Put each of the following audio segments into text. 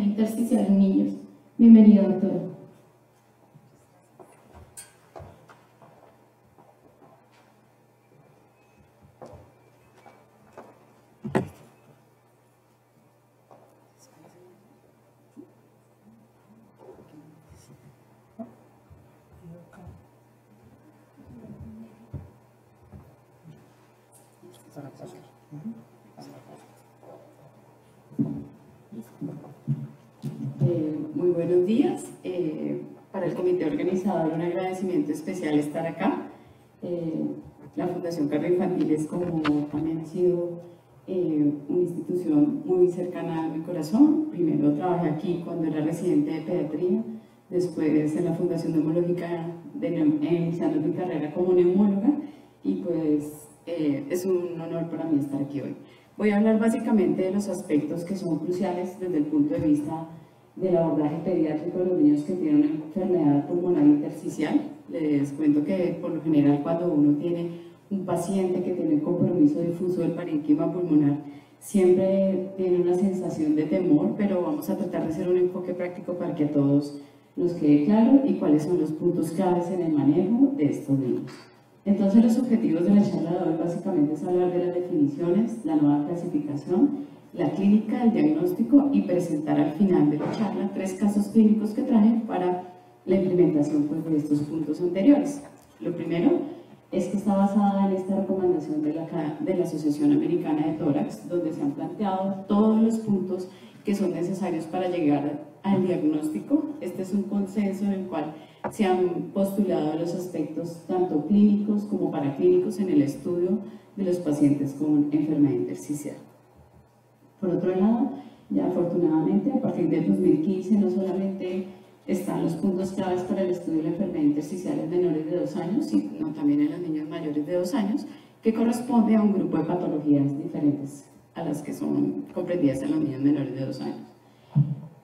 intersticial en niños. Bienvenido, doctora. Eh, muy buenos días. Eh, para el comité organizador, un agradecimiento especial estar acá. Eh, la Fundación Carlos Infantiles, como también ha sido eh, una institución muy cercana a mi corazón. Primero trabajé aquí cuando era residente de pediatría, después en la Fundación Neumológica, de, iniciando mi carrera como neumóloga, y pues eh, es un honor para mí estar aquí hoy. Voy a hablar básicamente de los aspectos que son cruciales desde el punto de vista del abordaje pediátrico de los niños que tienen una enfermedad pulmonar intersticial. Les cuento que por lo general cuando uno tiene un paciente que tiene compromiso difuso del parénquima pulmonar, siempre tiene una sensación de temor, pero vamos a tratar de hacer un enfoque práctico para que a todos nos quede claro y cuáles son los puntos claves en el manejo de estos niños. Entonces los objetivos de la charla de hoy básicamente es hablar de las definiciones, la nueva clasificación, la clínica, el diagnóstico y presentar al final de la charla tres casos clínicos que traje para la implementación pues, de estos puntos anteriores. Lo primero es que está basada en esta recomendación de la, de la Asociación Americana de Tórax, donde se han planteado todos los puntos que son necesarios para llegar al diagnóstico. Este es un consenso en el cual se han postulado los aspectos tanto clínicos como paraclínicos en el estudio de los pacientes con enfermedad intersticial. Por otro lado, ya afortunadamente a partir del 2015 no solamente están los puntos claves para el estudio de la enfermedad intersticial en menores de dos años, sino también en los niños mayores de dos años, que corresponde a un grupo de patologías diferentes a las que son comprendidas en los niños menores de dos años.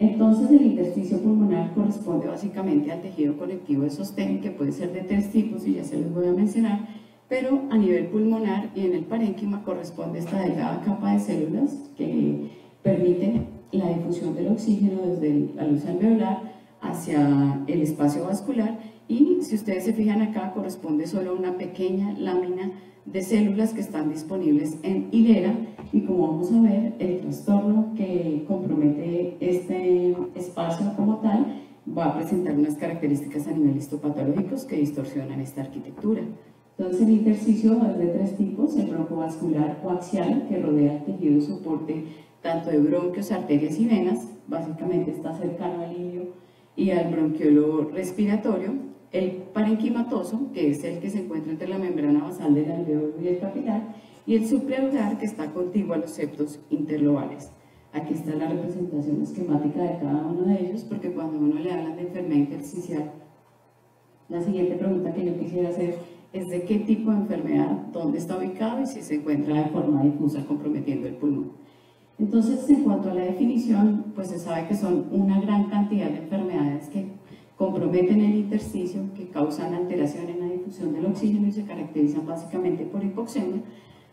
Entonces, el intersticio pulmonar corresponde básicamente al tejido conectivo de sostén, que puede ser de tres tipos y ya se los voy a mencionar, pero a nivel pulmonar y en el parénquima corresponde esta delgada capa de células que permite la difusión del oxígeno desde la luz alveolar hacia el espacio vascular y si ustedes se fijan acá corresponde solo a una pequeña lámina de células que están disponibles en hilera y como vamos a ver el trastorno que compromete este espacio como tal va a presentar unas características a nivel histopatológicos que distorsionan esta arquitectura. Entonces el intersticio es de tres tipos, el broncovascular o axial que rodea el tejido de soporte tanto de bronquios, arterias y venas, básicamente está cercano al ilio y al bronquiolo respiratorio, el parenquimatoso, que es el que se encuentra entre la membrana basal del alveolo y el capilar, y el supleurar, que está contiguo a los septos interlobales. Aquí está la representación esquemática de cada uno de ellos, porque cuando uno le hablan de enfermedad intersticial, la siguiente pregunta que yo quisiera hacer es de qué tipo de enfermedad, dónde está ubicado y si se encuentra de forma difusa comprometiendo el pulmón. Entonces, en cuanto a la definición, pues se sabe que son una gran cantidad de enfermedades que comprometen el intersticio, que causan alteración en la difusión del oxígeno y se caracterizan básicamente por hipoxemia,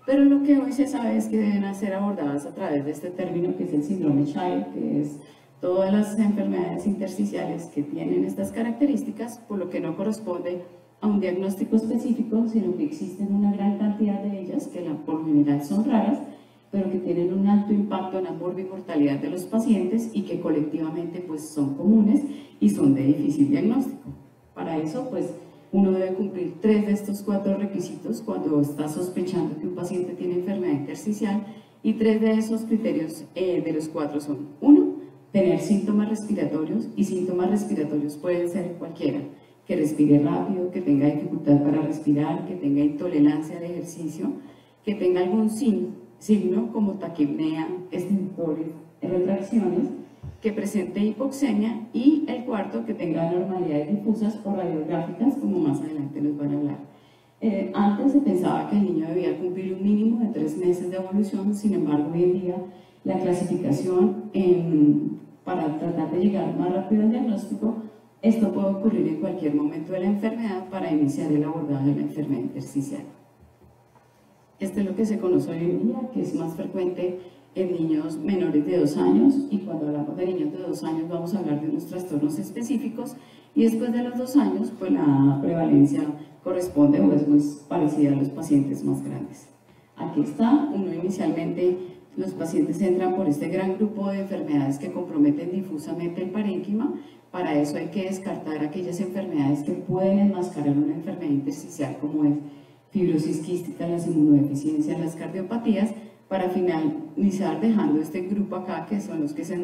pero lo que hoy se sabe es que deben ser abordadas a través de este término que es el síndrome Child, que es todas las enfermedades intersticiales que tienen estas características, por lo que no corresponde a un diagnóstico específico, sino que existen una gran cantidad de ellas, que la, por general son raras, pero que tienen un alto impacto en la morbimortalidad de los pacientes y que colectivamente pues, son comunes y son de difícil diagnóstico. Para eso, pues, uno debe cumplir tres de estos cuatro requisitos cuando está sospechando que un paciente tiene enfermedad intersticial y tres de esos criterios eh, de los cuatro son, uno, tener síntomas respiratorios y síntomas respiratorios pueden ser cualquiera, que respire rápido, que tenga dificultad para respirar, que tenga intolerancia al ejercicio, que tenga algún sin- signo como taquipnea, estentores, retracciones, que presente hipoxemia y el cuarto que tenga anormalidades difusas o radiográficas, como más adelante nos van a hablar. Eh, antes se pensaba que el niño debía cumplir un mínimo de tres meses de evolución, sin embargo hoy día la clasificación para tratar de llegar más rápido al diagnóstico, esto puede ocurrir en cualquier momento de la enfermedad para iniciar el abordaje de la enfermedad intersticial. Esto es lo que se conoce hoy en día, que es más frecuente en niños menores de dos años y cuando hablamos de niños de dos años vamos a hablar de unos trastornos específicos y después de los dos años pues la prevalencia corresponde o es muy parecida a los pacientes más grandes. Aquí está, uno inicialmente los pacientes entran por este gran grupo de enfermedades que comprometen difusamente el parénquima. Para eso hay que descartar aquellas enfermedades que pueden enmascarar una enfermedad intersticial como es fibrosis quística, las inmunodeficiencias, las cardiopatías, para finalizar dejando este grupo acá que son los que se,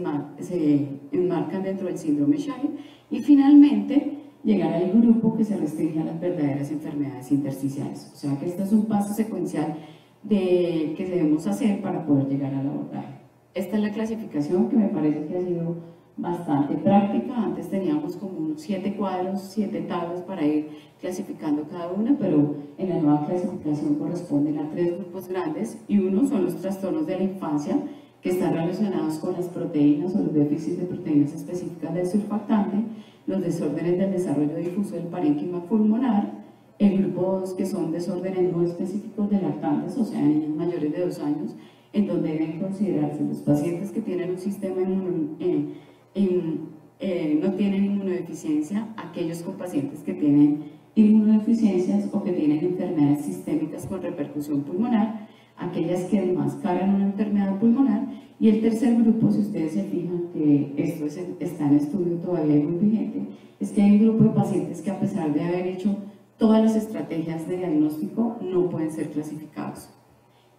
enmarcan dentro del síndrome Shire y finalmente llegar al grupo que se restringe a las verdaderas enfermedades intersticiales. O sea que este es un paso secuencial de, que debemos hacer para poder llegar al abordaje. Esta es la clasificación que me parece que ha sido bastante práctica. Antes teníamos como unos siete cuadros, siete tablas para ir clasificando cada una, pero en la nueva clasificación corresponden a tres grupos grandes y uno son los trastornos de la infancia que están relacionados con las proteínas o los déficits de proteínas específicas del surfactante, los desórdenes del desarrollo difuso del parénquima pulmonar, el grupo 2 que son desórdenes no específicos de lactantes, o sea, niños mayores de 2 años, en donde deben considerarse los pacientes que tienen un sistema eh, eh, no tienen inmunodeficiencia, aquellos con pacientes que tienen inmunodeficiencias o que tienen enfermedades sistémicas con repercusión pulmonar, aquellas que enmascaran una enfermedad pulmonar, y el tercer grupo, si ustedes se fijan que esto está en estudio todavía muy vigente, es que hay un grupo de pacientes que a pesar de haber hecho todas las estrategias de diagnóstico no pueden ser clasificados.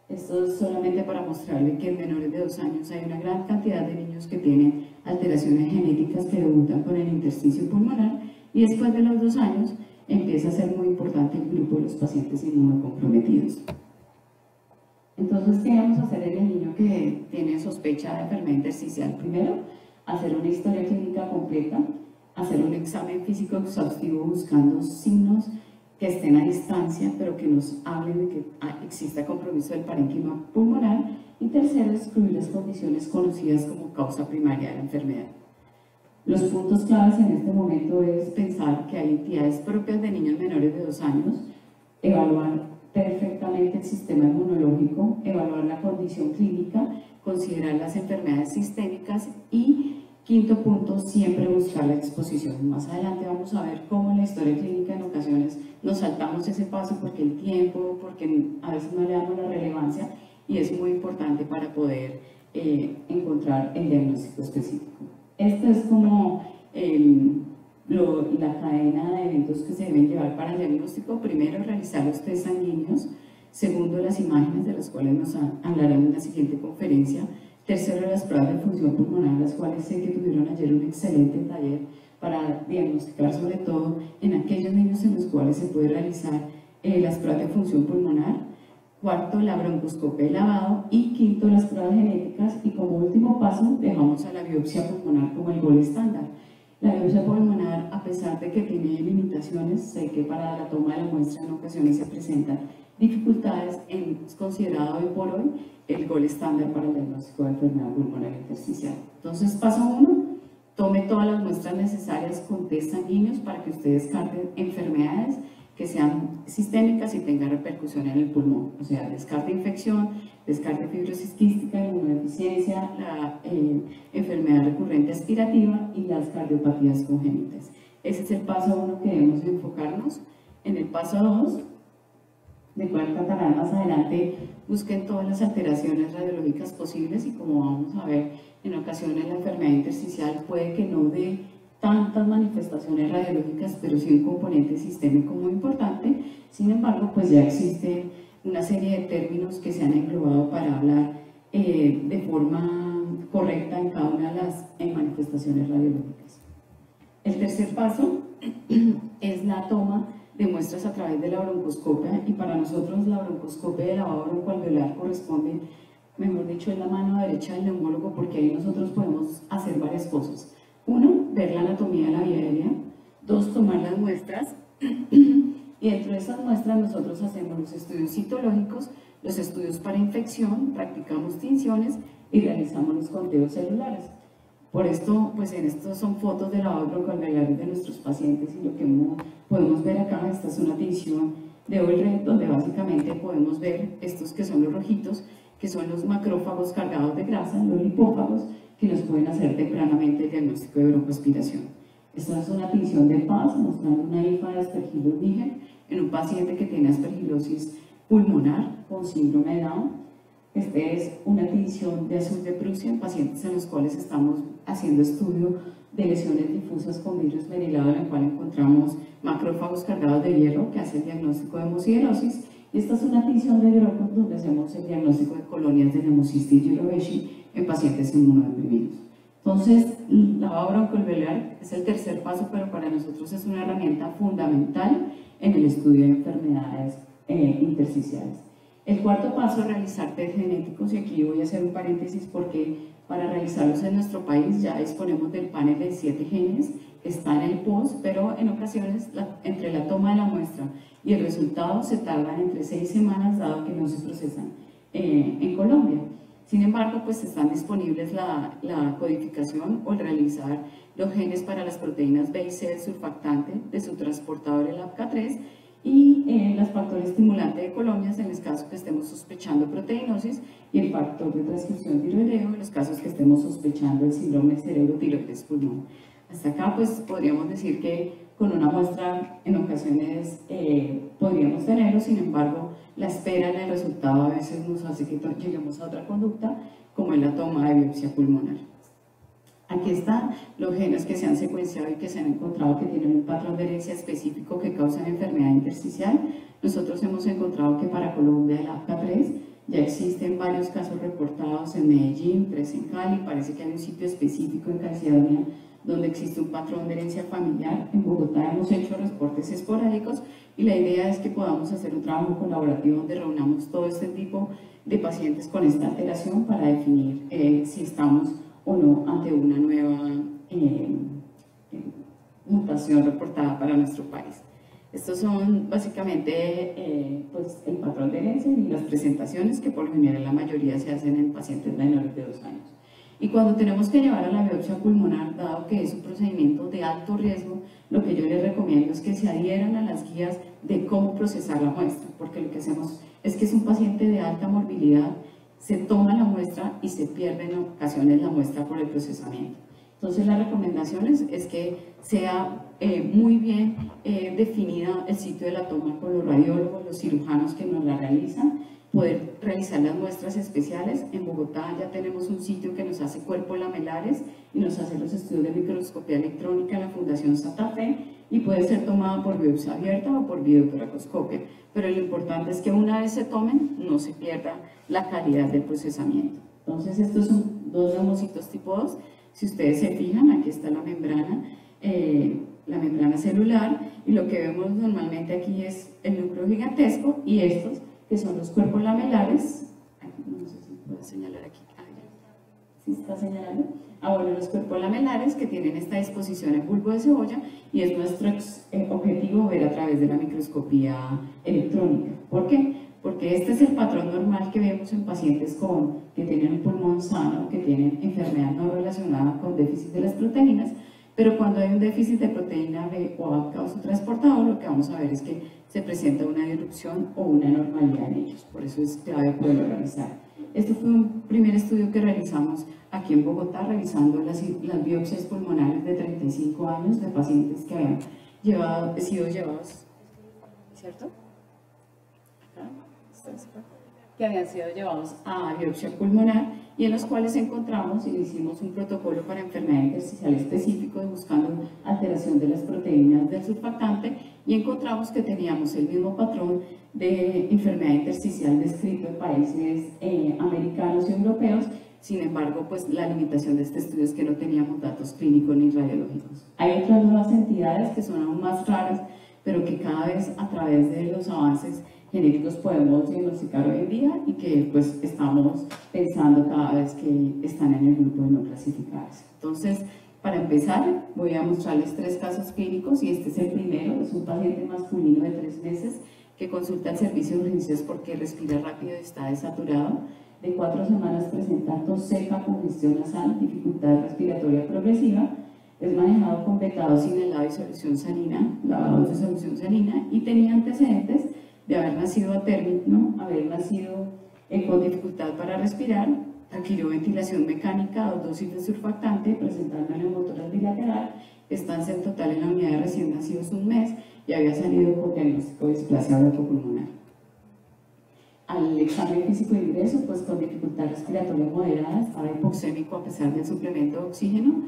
Esto es solamente para mostrarle que en menores de dos años hay una gran cantidad de niños que tienen alteraciones genéticas que debutan con el intersticio pulmonar y después de los dos años empieza a ser muy importante el grupo de los pacientes inmunocomprometidos. Entonces, ¿qué vamos a hacer en el niño que tiene sospecha de enfermedad intersticial? Primero, hacer una historia clínica completa, hacer un examen físico exhaustivo buscando signos que estén a distancia, pero que nos hablen de que ah, exista compromiso del parénquima pulmonar. Y tercero, excluir las condiciones conocidas como causa primaria de la enfermedad. Los puntos claves en este momento es pensar que hay entidades propias de niños menores de dos años, evaluar perfectamente el sistema inmunológico, evaluar la condición clínica, considerar las enfermedades sistémicas y Quinto punto, siempre buscar la exposición. Más adelante vamos a ver cómo en la historia clínica en ocasiones nos saltamos ese paso porque el tiempo, porque a veces no le damos la relevancia y es muy importante para poder eh, encontrar el diagnóstico específico. Esto es como la cadena de eventos que se deben llevar para el diagnóstico. Primero, realizar los test sanguíneos. Segundo, las imágenes de las cuales nos hablarán en la siguiente conferencia. Tercero, las pruebas de función pulmonar, las cuales sé que tuvieron ayer un excelente taller para diagnosticar sobre todo en aquellos niños en los cuales se puede realizar eh, las pruebas de función pulmonar. Cuarto, la broncoscopia de lavado. Y quinto, las pruebas genéticas. Y como último paso, dejamos a la biopsia pulmonar como el gol estándar. La biopsia pulmonar, a pesar de que tiene limitaciones, sé que para la toma de la muestra en ocasiones se presentan dificultades, es considerado hoy por hoy el gol estándar para el diagnóstico de enfermedad pulmonar intersticial. Entonces, paso uno, tome todas las muestras necesarias con test sanguíneos para que ustedes descarten enfermedades que sean sistémicas y tengan repercusión en el pulmón. O sea, descarte infección, descarte fibrosis quística, inmunodeficiencia, la eh, enfermedad recurrente aspirativa y las cardiopatías congénitas. Ese es el paso uno que debemos enfocarnos. En el paso dos, de cual tratarán más adelante, busquen todas las alteraciones radiológicas posibles y como vamos a ver, en ocasiones la enfermedad intersticial puede que no dé tantas manifestaciones radiológicas, pero sí un componente sistémico muy importante. Sin embargo, pues ya existe una serie de términos que se han englobado para hablar eh, de forma correcta en cada una de las manifestaciones radiológicas. El tercer paso es la toma de muestras a través de la broncoscopia y para nosotros la broncoscopia de lavado broncoalveolar corresponde, mejor dicho, es la mano derecha del neumólogo porque ahí nosotros podemos hacer varias cosas. Uno, ver la anatomía de la vía. Dos, tomar las muestras. y dentro de esas muestras nosotros hacemos los estudios citológicos, los estudios para infección, practicamos tinciones y realizamos los conteos celulares. Por esto, pues en estos son fotos de lavado broncoalveolar de nuestros pacientes y lo que podemos ver acá, esta es una tinción de OLRED donde básicamente podemos ver estos que son los rojitos, que son los macrófagos cargados de grasa, los lipófagos, que nos pueden hacer tempranamente el diagnóstico de broncoaspiración. Esta es una tinción de paz mostrando una hifa de aspergillus niger en un paciente que tiene aspergilosis pulmonar con síndrome de Down. Este es una tinción de azul de Prusia en pacientes en los cuales estamos haciendo estudio de lesiones difusas con virus merilado en el cual encontramos macrófagos cargados de hierro que hace el diagnóstico de hemosiderosis y esta es una tinción de Grocos donde hacemos el diagnóstico de colonias de Neumocystis jirovecii en pacientes inmunodeprimidos. Entonces, la broncoalveolar es el tercer paso, pero para nosotros es una herramienta fundamental en el estudio de enfermedades eh, intersticiales. El cuarto paso es realizar test genéticos y aquí voy a hacer un paréntesis porque para realizarlos en nuestro país ya disponemos del panel de siete genes, está en el POS, pero en ocasiones entre la toma de la muestra y el resultado se tardan entre seis semanas dado que no se procesan eh, en Colombia. Sin embargo, pues están disponibles la, codificación o el realizar los genes para las proteínas B y C del surfactante de su transportador el APCA3 y eh, los factores estimulantes de colonias en los casos que estemos sospechando proteinosis y el factor de transcripción tiroideo en los casos que estemos sospechando el síndrome cerebro-tiroides pulmón. Hasta acá pues podríamos decir que con una muestra en ocasiones eh, podríamos tenerlo, sin embargo la espera en el resultado a veces nos hace que lleguemos a otra conducta como es la toma de biopsia pulmonar. Aquí están los genes que se han secuenciado y que se han encontrado que tienen un patrón de herencia específico que causan enfermedad intersticial. Nosotros hemos encontrado que para Colombia el APCA3 ya existen varios casos reportados en Medellín, tres en Cali, parece que hay un sitio específico en Calcedonia donde existe un patrón de herencia familiar. En Bogotá hemos hecho reportes esporádicos y la idea es que podamos hacer un trabajo colaborativo donde reunamos todo este tipo de pacientes con esta alteración para definir eh, si estamos o no ante una nueva eh, mutación reportada para nuestro país. Estos son básicamente eh, pues, el patrón de herencia y las presentaciones que por lo general la mayoría se hacen en pacientes menores de dos años. Y cuando tenemos que llevar a la biopsia pulmonar, dado que es un procedimiento de alto riesgo, lo que yo les recomiendo es que se adhieran a las guías de cómo procesar la muestra, porque lo que hacemos es que es un paciente de alta morbilidad se toma la muestra y se pierde en ocasiones la muestra por el procesamiento. Entonces las recomendaciones es que sea eh, muy bien eh, definida el sitio de la toma con los radiólogos, los cirujanos que nos la realizan, poder realizar las muestras especiales. En Bogotá ya tenemos un sitio que nos hace cuerpos lamelares y nos hace los estudios de microscopía electrónica en la Fundación Santa Fe y puede ser tomada por biopsia abierta o por videotoracoscopia. Pero lo importante es que una vez se tomen, no se pierda la calidad del procesamiento. Entonces, estos son dos neumocitos tipo 2. Si ustedes se fijan, aquí está la membrana, eh, la membrana celular, y lo que vemos normalmente aquí es el núcleo gigantesco y estos, que son los cuerpos lamelares. no sé si puedo señalar aquí. Ah, ¿Sí está señalando? Ah, bueno, los cuerpos lamelares que tienen esta disposición en bulbo de cebolla y es nuestro eh, objetivo ver a través de la microscopía electrónica. ¿Por qué? Porque este es el patrón normal que vemos en pacientes con, que tienen un pulmón sano, que tienen enfermedad no relacionada con déficit de las proteínas, pero cuando hay un déficit de proteína B o A causa transportador, lo que vamos a ver es que se presenta una disrupción o una anormalidad en ellos. Por eso es clave poder organizar. Este fue un primer estudio que realizamos aquí en Bogotá, revisando las, biopsias pulmonares de 35 años de pacientes que habían llevado, sido llevados, ¿cierto? Que habían sido llevados a biopsia pulmonar y en los cuales encontramos y hicimos un protocolo para enfermedad intersticial específico buscando alteración de las proteínas del surfactante y encontramos que teníamos el mismo patrón de enfermedad intersticial descrito en países eh, americanos y europeos sin embargo, pues la limitación de este estudio es que no teníamos datos clínicos ni radiológicos. Hay otras nuevas entidades que son aún más raras, pero que cada vez a través de los avances genéticos podemos diagnosticar hoy en día y que pues estamos pensando cada vez que están en el grupo de no clasificados. Entonces, para empezar, voy a mostrarles tres casos clínicos y este es el primero, es un paciente masculino de tres meses que consulta el servicio de urgencias porque respira rápido y está desaturado. De cuatro semanas presenta tos seca, congestión nasal, dificultad respiratoria progresiva, es manejado con betado sin helado y solución salina, lavados de solución salina y tenía antecedentes de haber nacido a término, haber nacido eh, con dificultad para respirar, requirió ventilación mecánica, dos dosis de surfactante, presentando neumotórax bilateral, estancia total en la unidad de recién nacidos un mes y había salido con diagnóstico de displasia pulmonar. Al examen físico de ingreso, pues con dificultad respiratoria moderada, estaba hipoxémico a pesar del suplemento de oxígeno,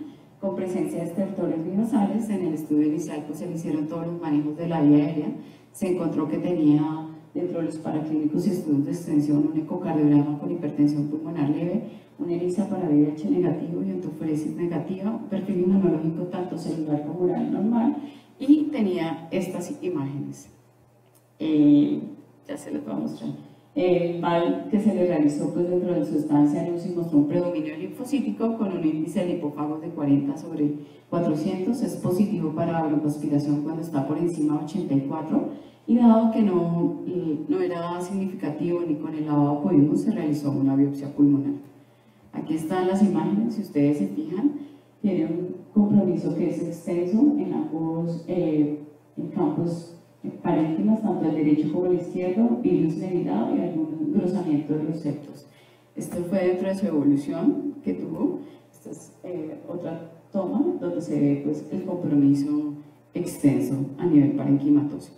con presencia de estertores binasales. En el estudio inicial pues se le hicieron todos los manejos de la vía aérea. Se encontró que tenía dentro de los paraclínicos y estudios de extensión un ecocardiograma con hipertensión pulmonar leve, un ELISA para VIH negativo y autoforesis negativa, un perfil inmunológico tanto celular como oral normal y tenía estas imágenes. Eh, ya se les voy a mostrar. El mal que se le realizó pues, dentro de su estancia en mostró un predominio linfocítico con un índice de lipófagos de 40 sobre 400, es positivo para la broncoaspiración cuando está por encima de 84 y dado que no, no era significativo ni con el lavado pudimos, se realizó una biopsia pulmonar. Aquí están las imágenes, si ustedes se fijan, tiene un compromiso que es extenso en ambos eh, campos parénquimas, tanto el derecho como el izquierdo, virus levitado y algún engrosamiento de los septos. Esto fue dentro de su evolución que tuvo. Esta es eh, otra toma donde se ve pues, el compromiso extenso a nivel parenquimatoso.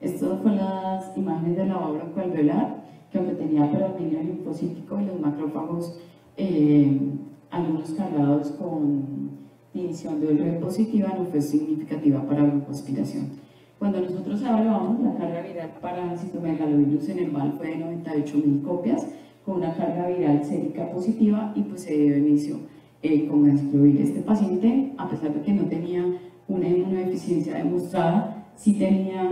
Estas fueron las imágenes de la obra alveolar, que aunque tenía predominio linfocítico y los macrófagos, eh, algunos cargados con inhibición de OLV positiva, no fue significativa para la aspiración. Cuando nosotros evaluamos la carga viral para citomegalovirus en el mal fue de 98.000 copias, con una carga viral sérica positiva y pues se dio inicio eh, con excluir este paciente, a pesar de que no tenía una inmunodeficiencia demostrada, sí tenía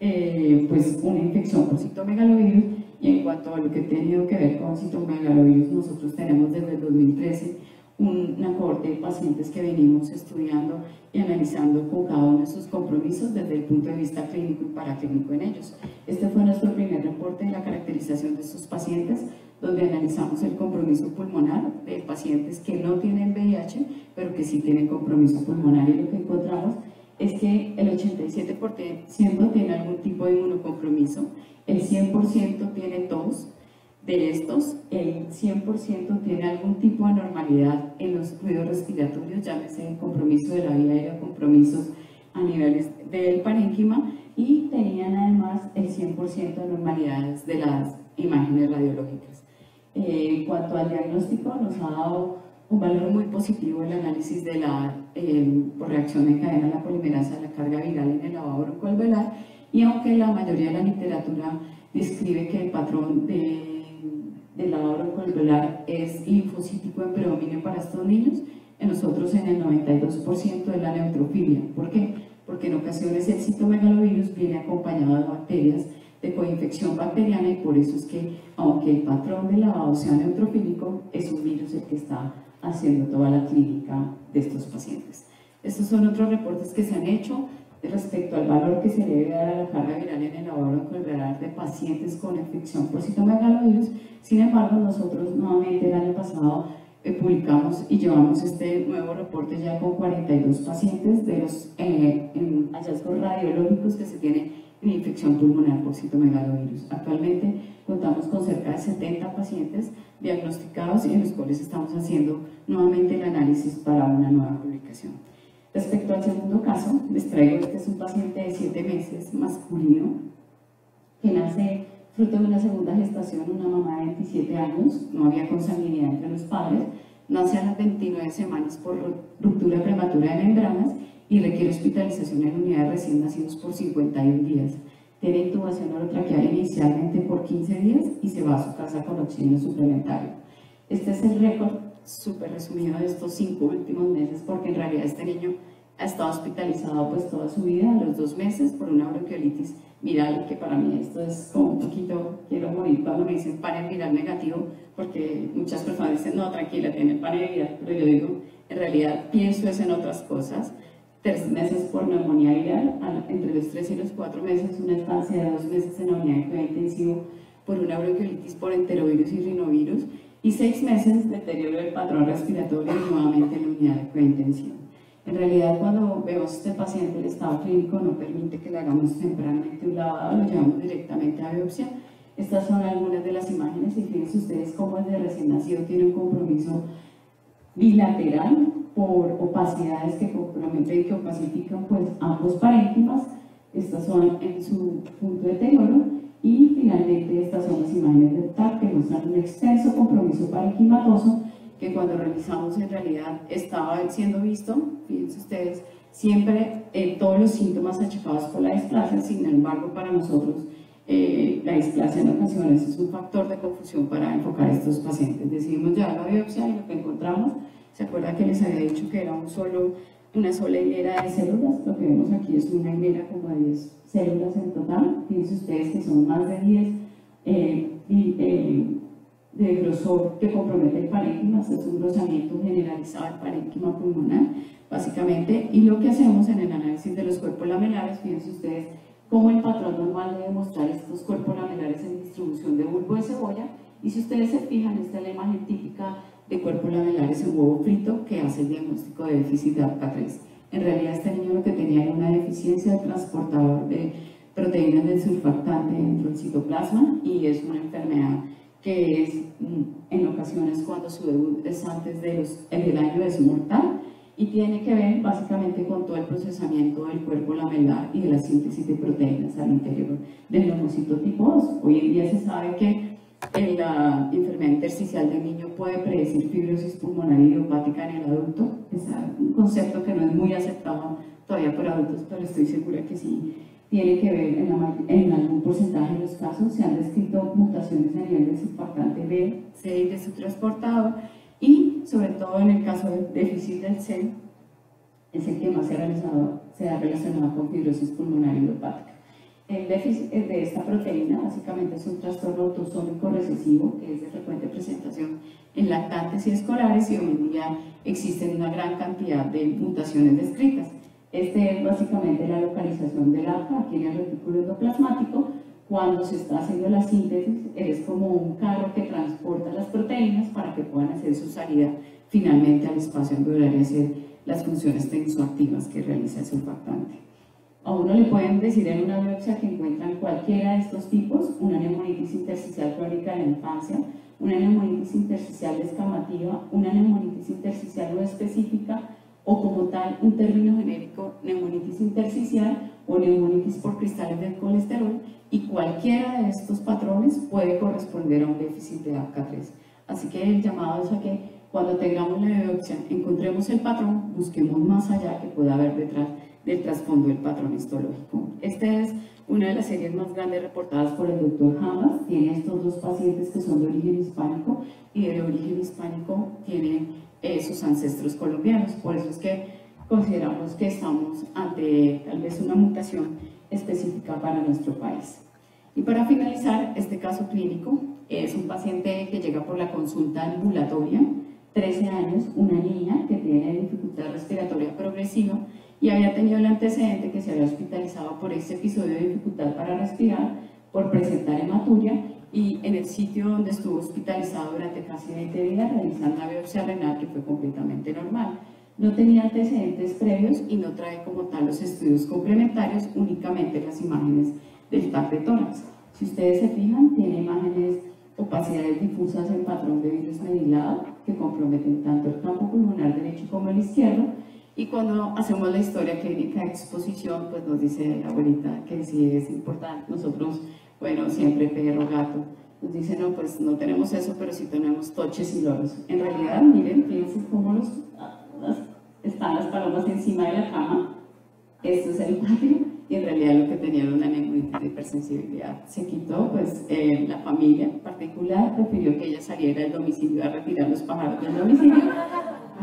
eh, pues una infección por citomegalovirus. Y en cuanto a lo que ha tenido que ver con citomegalovirus, nosotros tenemos desde el 2013 una cohorte de pacientes que venimos estudiando y analizando con cada uno sus compromisos desde el punto de vista clínico y paraclínico en ellos. Este fue nuestro primer reporte de la caracterización de estos pacientes, donde analizamos el compromiso pulmonar de pacientes que no tienen VIH, pero que sí tienen compromiso pulmonar y lo que encontramos es que el 87% tiene algún tipo de inmunocompromiso, el 100% tiene tos, de estos, el 100% tiene algún tipo de anormalidad en los fluidos respiratorios, llámese compromiso de la vía aérea, compromisos a niveles del parénquima, y tenían además el 100% de anormalidades de las imágenes radiológicas. Eh, en cuanto al diagnóstico, nos ha dado un valor muy positivo el análisis de la, eh, por reacción en cadena de la polimerasa la carga viral en el lavado broncoalveolar y aunque la mayoría de la literatura describe que el patrón de, del lavado broncoalveolar es linfocítico en predominio para estos niños, en nosotros en el 92% de la neutrofilia. ¿Por qué? Porque en ocasiones el citomegalovirus viene acompañado de bacterias de coinfección bacteriana y por eso es que, aunque el patrón de lavado sea neutrofílico, es un virus el que está haciendo toda la clínica de estos pacientes. Estos son otros reportes que se han hecho respecto al valor que se debe dar a la carga viral en el laboratorio de pacientes con infección por citomegalovirus. Sin embargo, nosotros nuevamente el año pasado eh, publicamos y llevamos este nuevo reporte ya con 42 pacientes de los eh, hallazgos radiológicos que se tienen en infección pulmonar por citomegalovirus. Actualmente contamos con cerca de 70 pacientes diagnosticados y en los cuales estamos haciendo nuevamente el análisis para una nueva publicación. Respecto al segundo caso, les traigo, este es un paciente de 7 meses, masculino, que nace fruto de una segunda gestación, una mamá de 27 años, no había consanguinidad entre los padres, nace a las 29 semanas por ruptura prematura de membranas y requiere hospitalización en unidad de recién nacidos por 51 días. Tiene intubación orotraqueal inicialmente por 15 días y se va a su casa con oxígeno suplementario. Este es el récord súper resumido de estos cinco últimos meses, porque en realidad este niño ha estado hospitalizado pues toda su vida, a los dos meses, por una bronquiolitis viral, que para mí esto es como un poquito, quiero morir cuando me dicen panel viral negativo, porque muchas personas dicen, no, tranquila, tiene panel viral, pero yo digo, en realidad pienso es en otras cosas. Tres meses por neumonía viral, entre los tres y los cuatro meses, una estancia de dos meses en la unidad de cuidado intensivo por una bronquiolitis por enterovirus y rinovirus, y seis meses de deterioro del patrón respiratorio y nuevamente en la unidad de cointención. En realidad, cuando vemos a este paciente, el estado clínico no permite que le hagamos tempranamente un lavado, lo llevamos directamente a biopsia Estas son algunas de las imágenes y fíjense ustedes cómo el de recién nacido tiene un compromiso bilateral por opacidades que comprometen que opacifican pues ambos parénquimas. Estas son en su punto de deterioro y finalmente estas son las imágenes del TAC un extenso compromiso parenquimatoso que cuando revisamos en realidad estaba siendo visto, fíjense ustedes, siempre eh, todos los síntomas achacados por la displasia, sin embargo para nosotros eh, la displasia en ocasiones es un factor de confusión para enfocar a estos pacientes. Decidimos llevar la biopsia y lo que encontramos ¿Se acuerda que les había dicho que era un solo, una sola hilera de células? Lo que vemos aquí es una hilera como de 10 células en total. Fíjense ustedes que son más de 10 eh, eh, de grosor que compromete el parénquima. Es un grosamiento generalizado del parénquima pulmonar, básicamente. Y lo que hacemos en el análisis de los cuerpos lamelares, fíjense ustedes cómo el patrón normal debe mostrar estos cuerpos lamelares en distribución de bulbo de cebolla. Y si ustedes se fijan, esta es la imagen típica de cuerpo lamelar es un huevo frito que hace el diagnóstico de déficit de APCA3. En realidad este niño lo que tenía era una deficiencia de transportador de proteínas del surfactante dentro del citoplasma y es una enfermedad que es mm, en ocasiones cuando su debut es antes de los, el año es mortal y tiene que ver básicamente con todo el procesamiento del cuerpo lamelar y de la síntesis de proteínas al interior del neumocito tipo 2. Hoy en día se sabe que en la enfermedad intersticial del niño puede predecir fibrosis pulmonar idiopática en el adulto. Es un concepto que no es muy aceptado todavía por adultos, pero estoy segura que sí tiene que ver en, algún porcentaje de los casos. Se han descrito mutaciones a nivel del surfactante B, C y de su transportador y sobre todo en el caso del déficit del C, es el que más se ha, realizado, se ha relacionado con fibrosis pulmonar idiopática. El déficit de esta proteína básicamente es un trastorno autosómico recesivo que es de frecuente presentación en lactantes y escolares y hoy en día existen una gran cantidad de mutaciones descritas. Este es básicamente la localización del APA aquí en el retículo endoplasmático. Cuando se está haciendo la síntesis, es como un carro que transporta las proteínas para que puedan hacer su salida finalmente al espacio alveolar y hacer las funciones tensoactivas que realiza el surfactante. A uno le pueden decir en una biopsia que encuentran cualquiera de estos tipos, una neumonitis intersticial crónica en la infancia, una neumonitis intersticial descamativa, una neumonitis intersticial no específica o como tal un término genérico neumonitis intersticial o neumonitis por cristales del colesterol y cualquiera de estos patrones puede corresponder a un déficit de APCA3. Así que el llamado es a que cuando tengamos la biopsia encontremos el patrón, busquemos más allá que pueda haber detrás del trasfondo del patrón histológico. Esta es una de las series más grandes reportadas por el doctor Hamas. Tiene estos dos pacientes que son de origen hispánico y de origen hispánico tienen eh, sus ancestros colombianos. Por eso es que consideramos que estamos ante tal vez una mutación específica para nuestro país. Y para finalizar, este caso clínico es un paciente que llega por la consulta ambulatoria, 13 años, una niña que tiene dificultad respiratoria progresiva y había tenido el antecedente que se había hospitalizado por este episodio de dificultad para respirar, por presentar hematuria y en el sitio donde estuvo hospitalizado durante casi 20 días realizan la biopsia renal que fue completamente normal. No tenía antecedentes previos y no trae como tal los estudios complementarios, únicamente las imágenes del TAC de tórax. Si ustedes se fijan, tiene imágenes opacidades difusas en patrón de virus medilado que comprometen tanto el campo pulmonar derecho como el izquierdo y cuando hacemos la historia clínica de exposición, pues nos dice la abuelita que sí es importante. Nosotros, bueno, siempre perro, gato. Nos dice, no, pues no tenemos eso, pero sí tenemos toches y loros. En realidad, miren, fíjense cómo los, están las palomas encima de la cama. Esto es el patio y en realidad lo que tenía era una neumonitis de hipersensibilidad. Se quitó, pues eh, la familia en particular prefirió que ella saliera del domicilio a retirar los pájaros del domicilio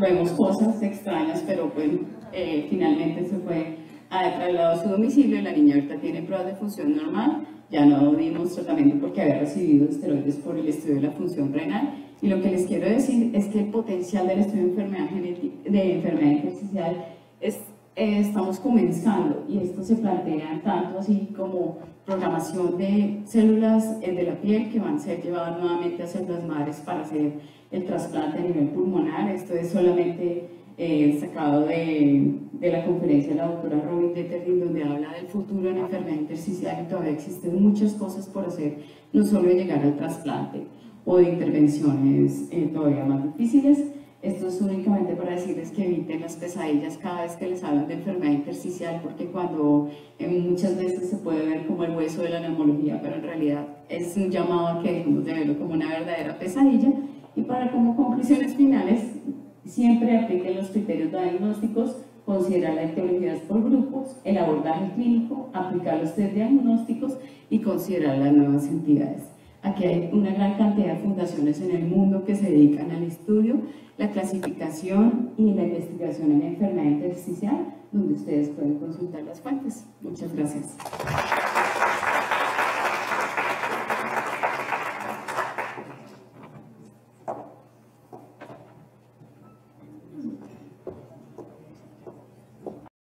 vemos cosas extrañas, pero bueno, eh, finalmente se fue a trasladado a su domicilio la niña ahorita tiene pruebas de función normal, ya no dimos tratamiento porque había recibido esteroides por el estudio de la función renal. Y lo que les quiero decir es que el potencial del estudio de enfermedad, genética, de enfermedad intersticial es, eh, estamos comenzando y esto se plantea tanto así como programación de células eh, de la piel que van a ser llevadas nuevamente a células madres para hacer el trasplante a nivel pulmonar. Esto es solamente eh, sacado de, de la conferencia de la doctora Robin Detterling, donde habla del futuro en enfermedad intersticial y todavía existen muchas cosas por hacer, no solo de llegar al trasplante o de intervenciones eh, todavía más difíciles. Esto es únicamente para decirles que eviten las pesadillas cada vez que les hablan de enfermedad intersticial, porque cuando muchas veces se puede ver como el hueso de la neumología, pero en realidad es un llamado a que dejemos de verlo como una verdadera pesadilla. Y para como conclusiones finales, siempre apliquen los criterios diagnósticos, considerar las etiologías por grupos, el abordaje clínico, aplicar los test diagnósticos y considerar las nuevas entidades. Aquí hay una gran cantidad de fundaciones en el mundo que se dedican al estudio, la clasificación y la investigación en enfermedad intersticial, donde ustedes pueden consultar las fuentes. Muchas gracias.